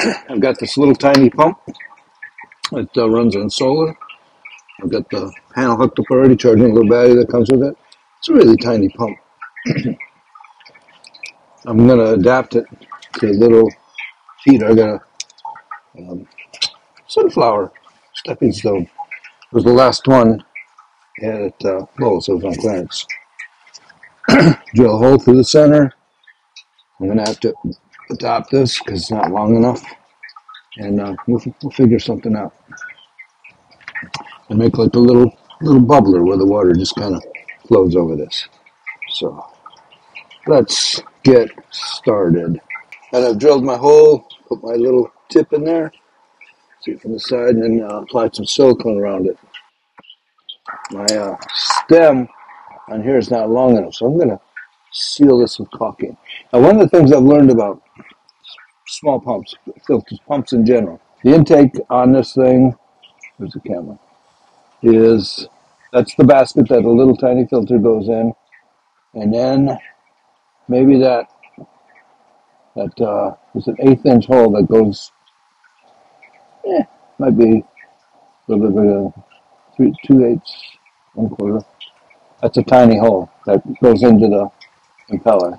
I've got this little tiny pump. It uh, runs on solar. I've got the panel hooked up already, charging a little battery that comes with it. It's a really tiny pump. I'm going to adapt it to a little feeder. I got a um, sunflower stepping stone. It was the last one at uh. It was on clearance. Drill a hole through the center. I'm going to have to adopt this because it's not long enough. And uh, we'll, we'll figure something out. And make like a little little bubbler where the water just kind of flows over this. So let's get started. And I've drilled my hole, put my little tip in there, see from the side, and then uh, applied some silicone around it. My uh, stem on here is not long enough, so I'm going to seal this with caulking. Now, one of the things I've learned about small pumps, filters, pumps in general, the intake on this thing, there's a camera, is that's the basket that a little tiny filter goes in, and then maybe that that uh, is an eighth inch hole that goes, eh, might be a little bit of three, two eighths, one quarter. That's a tiny hole that goes into the impeller.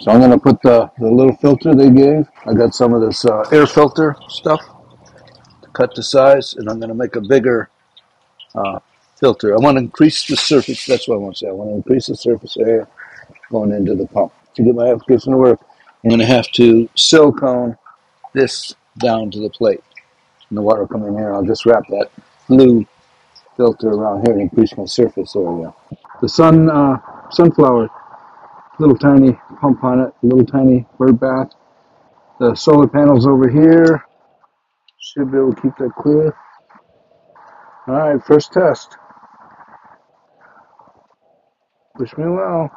So I'm going to put the, the little filter they gave. I got some of this uh, air filter stuff to cut to size, and I'm going to make a bigger uh, filter. I want to increase the surface. That's what I want to say. I want to increase the surface area going into the pump. To get my application to work, I'm going to have to silicone this down to the plate. And the water come in here. I'll just wrap that blue filter around here and increase my surface area. The sun uh, sunflower, little tiny pump on it, little tiny bird bath. The solar panels over here should be able to keep that clear. All right, first test. Wish me well.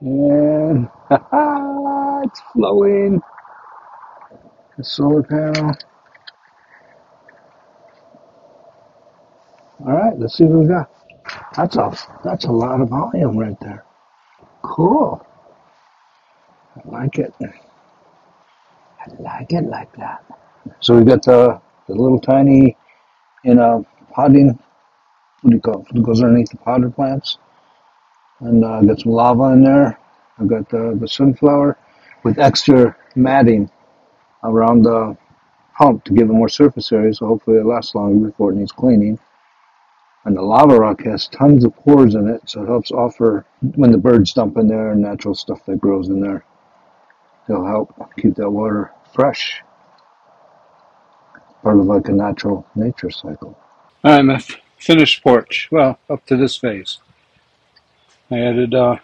And it's flowing. The solar panel. All right, let's see what we got. That's a that's a lot of volume right there. Cool. I like it. I like it like that. So we got the the little tiny in a potting. What do you call it? Goes underneath the potted plants. And uh, got some lava in there. I've got the, the sunflower with extra matting around the pump to give it more surface area, so hopefully it lasts longer before it needs cleaning. And the lava rock has tons of pores in it, so it helps offer when the birds dump in there and natural stuff that grows in there. It'll help keep that water fresh. Part of like a natural nature cycle. I'm a finished porch. Well, up to this phase. I added, uh,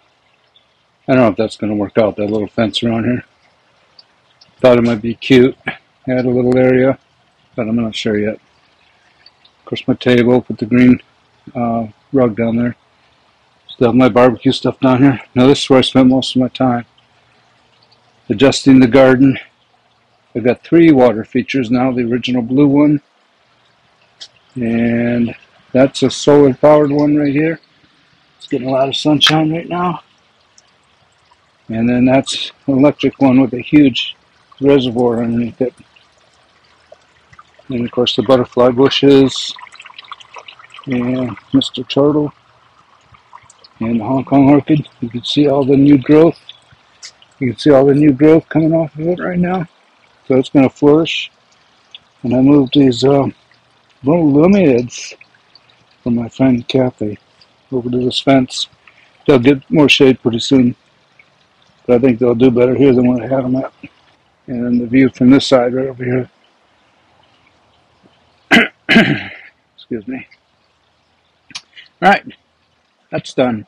I don't know if that's going to work out, that little fence around here. Thought it might be cute. Add a little area, but I'm not sure yet. Of course, my table, put the green uh, rug down there. Still have my barbecue stuff down here. Now this is where I spent most of my time. Adjusting the garden. I've got three water features now, the original blue one. And that's a solar powered one right here. It's getting a lot of sunshine right now. And then that's an electric one with a huge reservoir underneath it. And of course the butterfly bushes and Mr. Turtle and the Hong Kong orchid. You can see all the new growth. You can see all the new growth coming off of it right now. So it's going to flourish. And I moved these uh, little lumiids from my friend Kathy over to this fence. They'll get more shade pretty soon. But I think they'll do better here than when I had them at. And then the view from this side right over here. Excuse me. All right, that's done.